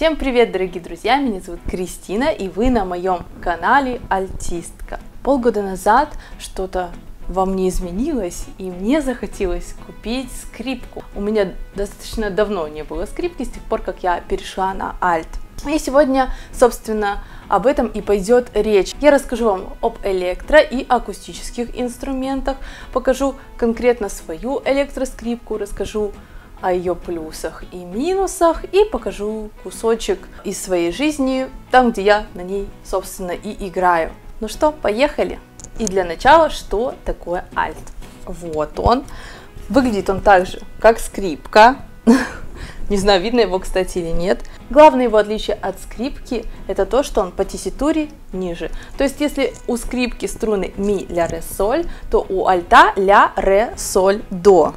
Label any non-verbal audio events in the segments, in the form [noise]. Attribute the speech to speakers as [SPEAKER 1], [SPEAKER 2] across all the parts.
[SPEAKER 1] Всем привет, дорогие друзья! Меня зовут Кристина, и вы на моем канале Альтистка. Полгода назад что-то во мне изменилось, и мне захотелось купить скрипку. У меня достаточно давно не было скрипки, с тех пор, как я перешла на альт. И сегодня, собственно, об этом и пойдет речь. Я расскажу вам об электро- и акустических инструментах, покажу конкретно свою электроскрипку, расскажу о ее плюсах и минусах и покажу кусочек из своей жизни, там, где я на ней, собственно, и играю. Ну что, поехали! И для начала, что такое альт? Вот он. Выглядит он так же, как скрипка. [laughs] Не знаю, видно его, кстати, или нет. Главное его отличие от скрипки – это то, что он по тесситуре ниже. То есть, если у скрипки струны ми, ля, ре, соль, то у альта ля, ре, соль, до.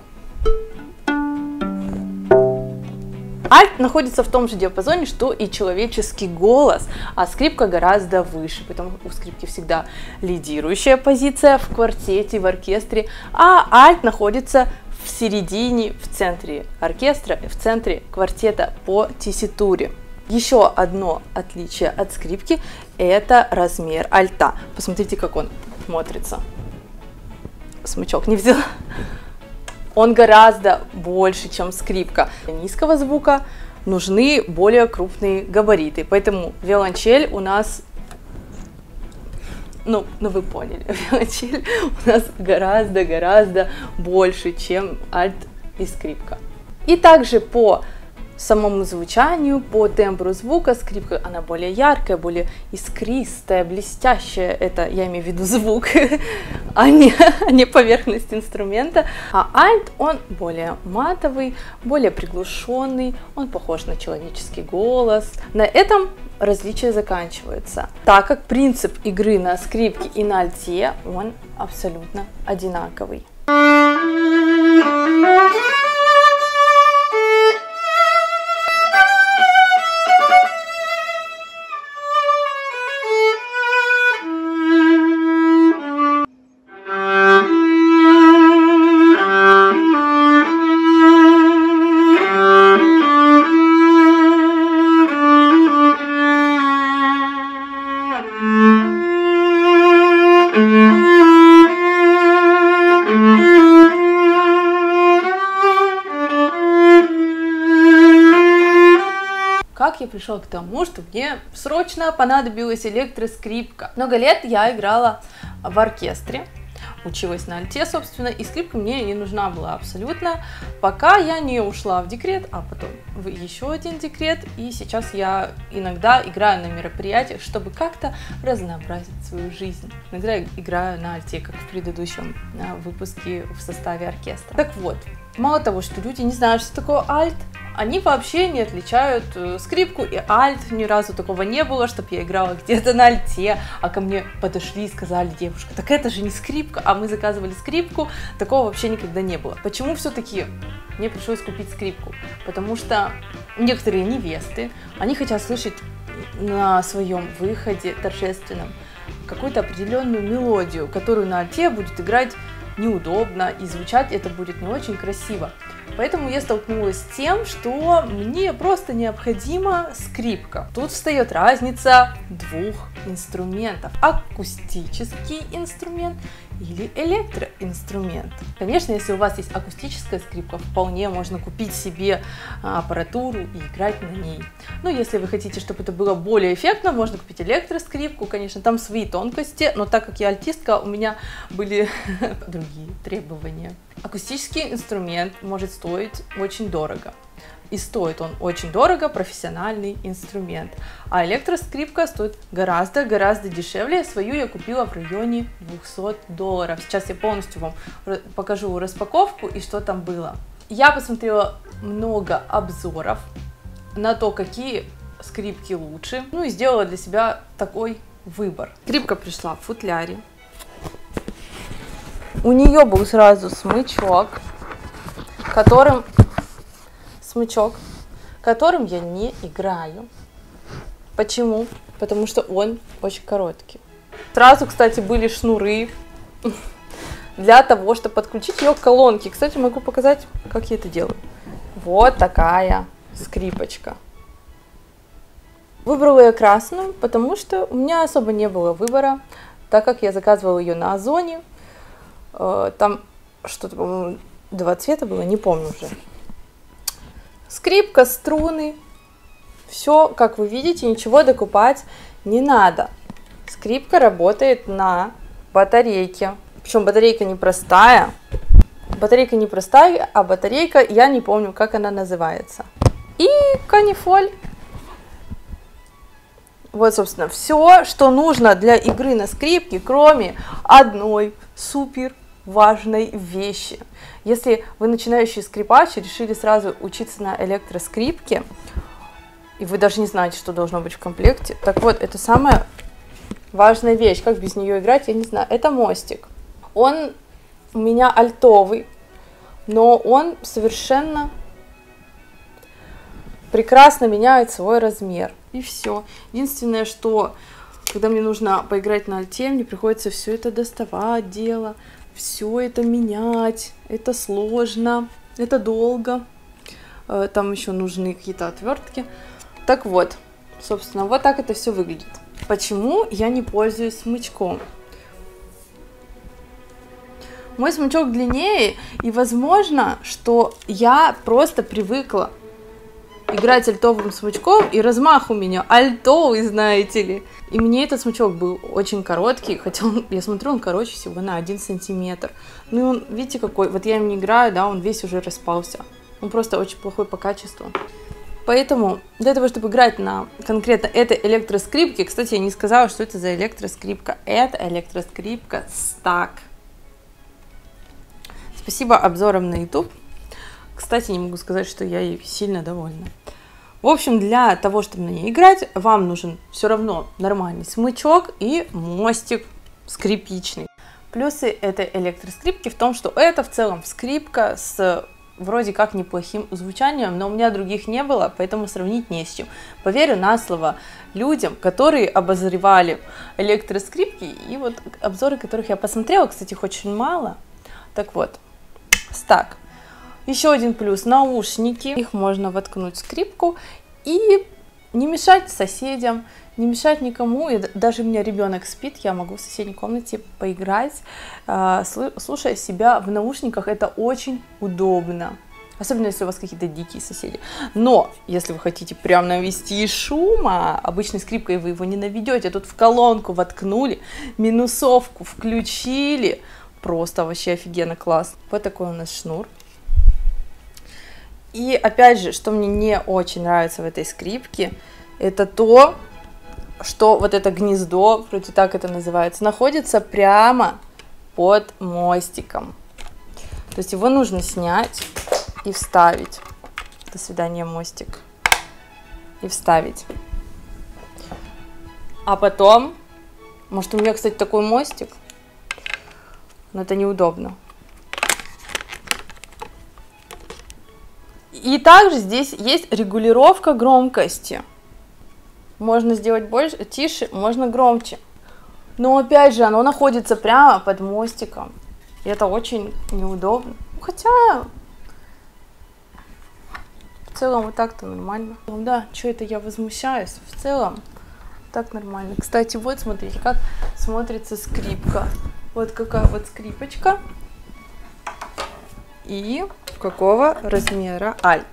[SPEAKER 1] Альт находится в том же диапазоне, что и человеческий голос, а скрипка гораздо выше, поэтому у скрипки всегда лидирующая позиция в квартете, в оркестре, а альт находится в середине, в центре оркестра, в центре квартета по тесситуре. Еще одно отличие от скрипки – это размер альта. Посмотрите, как он смотрится. Смычок не взяла он гораздо больше, чем скрипка. Для низкого звука нужны более крупные габариты, поэтому виолончель у нас ну, ну вы поняли, [laughs] виолончель у нас гораздо-гораздо больше, чем альт и скрипка. И также по самому звучанию, по тембру звука скрипка, она более яркая, более искристая, блестящая, это я имею в виду звук, [laughs] а, не, а не поверхность инструмента. А альт, он более матовый, более приглушенный, он похож на человеческий голос. На этом различия заканчиваются, так как принцип игры на скрипке и на альте, он абсолютно одинаковый. Пришла к тому, что мне срочно понадобилась электроскрипка. Много лет я играла в оркестре, училась на альте, собственно, и скрипка мне не нужна была абсолютно, пока я не ушла в декрет, а потом в еще один декрет, и сейчас я иногда играю на мероприятиях, чтобы как-то разнообразить свою жизнь. Иногда играю на альте, как в предыдущем выпуске в составе оркестра. Так вот, мало того, что люди не знают, что такое альт, они вообще не отличают э, скрипку и альт. Ни разу такого не было, чтобы я играла где-то на альте, а ко мне подошли и сказали, девушка, так это же не скрипка, а мы заказывали скрипку. Такого вообще никогда не было. Почему все-таки мне пришлось купить скрипку? Потому что некоторые невесты, они хотят слышать на своем выходе торжественном какую-то определенную мелодию, которую на альте будет играть неудобно и звучать это будет не очень красиво. Поэтому я столкнулась с тем, что мне просто необходима скрипка. Тут встает разница двух инструментов. Акустический инструмент или электроинструмент. Конечно, если у вас есть акустическая скрипка, вполне можно купить себе а, аппаратуру и играть на ней. Но если вы хотите, чтобы это было более эффектно, можно купить электроскрипку. Конечно, там свои тонкости, но так как я альтистка, у меня были [laughs] другие требования. Акустический инструмент может стоить очень дорого. И стоит он очень дорого, профессиональный инструмент. А электроскрипка стоит гораздо-гораздо дешевле. Свою я купила в районе 200 долларов. Сейчас я полностью вам покажу распаковку и что там было. Я посмотрела много обзоров на то, какие скрипки лучше. Ну и сделала для себя такой выбор. Скрипка пришла в футляре. У нее был сразу смычок, которым смычок, которым я не играю. Почему? Потому что он очень короткий. Сразу, кстати, были шнуры [laughs] для того, чтобы подключить ее к колонке. Кстати, могу показать, как я это делаю. Вот такая скрипочка. Выбрала я красную, потому что у меня особо не было выбора, так как я заказывала ее на Озоне. Э, там что-то, по-моему, два цвета было, не помню уже. Скрипка, струны, все, как вы видите, ничего докупать не надо. Скрипка работает на батарейке. Причем батарейка не простая. Батарейка не простая, а батарейка, я не помню, как она называется. И канифоль. Вот, собственно, все, что нужно для игры на скрипке, кроме одной супер важной вещи. Если вы начинающий скрипач и решили сразу учиться на электроскрипке, и вы даже не знаете, что должно быть в комплекте, так вот, это самая важная вещь. Как без нее играть, я не знаю. Это мостик. Он у меня альтовый, но он совершенно прекрасно меняет свой размер. И все. Единственное, что когда мне нужно поиграть на альте, мне приходится все это доставать, дело, все это менять. Это сложно, это долго. Э, там еще нужны какие-то отвертки. Так вот, собственно, вот так это все выглядит. Почему я не пользуюсь смычком? Мой смычок длиннее, и возможно, что я просто привыкла играть альтовым смычком, и размах у меня альтовый, знаете ли. И мне этот смычок был очень короткий, хотя он, я смотрю, он короче всего на один сантиметр. Ну и он, видите, какой, вот я им не играю, да, он весь уже распался. Он просто очень плохой по качеству. Поэтому для того, чтобы играть на конкретно этой электроскрипке, кстати, я не сказала, что это за электроскрипка. Это электроскрипка Stack. Спасибо обзорам на YouTube. Кстати, не могу сказать, что я ей сильно довольна. В общем, для того, чтобы на ней играть, вам нужен все равно нормальный смычок и мостик скрипичный. Плюсы этой электроскрипки в том, что это в целом скрипка с вроде как неплохим звучанием, но у меня других не было, поэтому сравнить не с чем. Поверю на слово людям, которые обозревали электроскрипки, и вот обзоры, которых я посмотрела, кстати, их очень мало. Так вот, стак. Еще один плюс, наушники, их можно воткнуть в скрипку и не мешать соседям, не мешать никому. И даже у меня ребенок спит, я могу в соседней комнате поиграть, а, слушая себя в наушниках. Это очень удобно. Особенно, если у вас какие-то дикие соседи. Но, если вы хотите прям навести шума, обычной скрипкой вы его не наведете. Тут в колонку воткнули, минусовку включили. Просто вообще офигенно класс. Вот такой у нас шнур. И опять же, что мне не очень нравится в этой скрипке, это то, что вот это гнездо, вроде так это называется, находится прямо под мостиком. То есть его нужно снять и вставить. До свидания, мостик. И вставить. А потом, может у меня, кстати, такой мостик, но это неудобно. И также здесь есть регулировка громкости. Можно сделать больше, тише, можно громче. Но опять же, оно находится прямо под мостиком. И это очень неудобно. Хотя, в целом вот так-то нормально. Ну да, что это я возмущаюсь? В целом, так нормально. Кстати, вот смотрите, как смотрится скрипка. Вот какая вот скрипочка. И какого размера альт.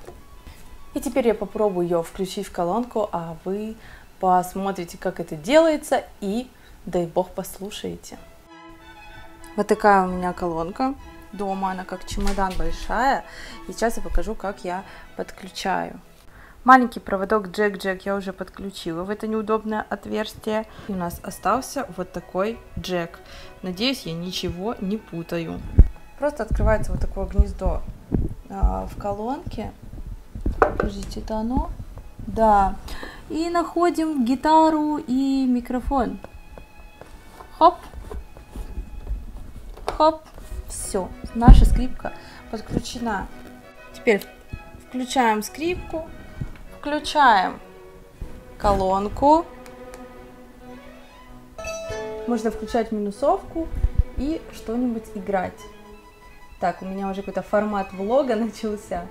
[SPEAKER 1] И теперь я попробую ее включить в колонку, а вы посмотрите, как это делается, и дай бог послушаете. Вот такая у меня колонка. Дома она как чемодан большая. И сейчас я покажу, как я подключаю. Маленький проводок джек-джек я уже подключила в это неудобное отверстие. И у нас остался вот такой джек. Надеюсь, я ничего не путаю. Просто открывается вот такое гнездо а, в колонке. Подождите, это оно? Да. И находим гитару и микрофон. Хоп. Хоп. Все. Наша скрипка подключена. Теперь включаем скрипку. Включаем колонку. Можно включать минусовку и что-нибудь играть. Так, у меня уже какой-то формат влога [laughs] начался.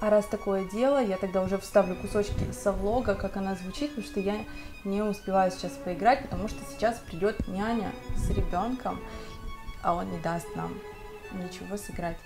[SPEAKER 1] А раз такое дело, я тогда уже вставлю кусочки со влога, как она звучит, потому что я не успеваю сейчас поиграть, потому что сейчас придет няня с ребенком, а он не даст нам ничего сыграть.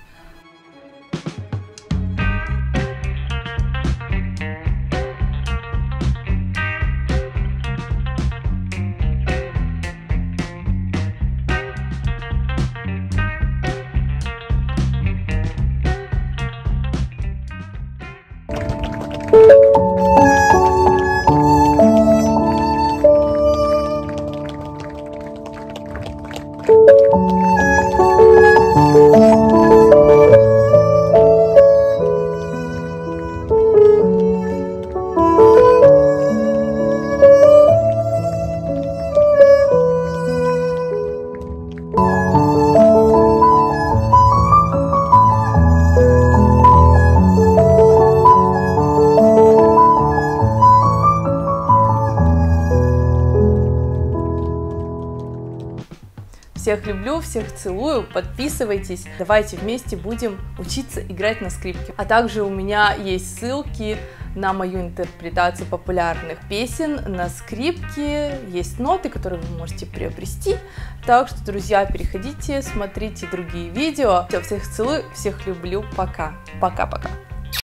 [SPEAKER 1] Всех люблю, всех целую, подписывайтесь, давайте вместе будем учиться играть на скрипке. А также у меня есть ссылки на мою интерпретацию популярных песен на скрипке, есть ноты, которые вы можете приобрести. Так что, друзья, переходите, смотрите другие видео. Все, всех целую, всех люблю, пока. Пока-пока.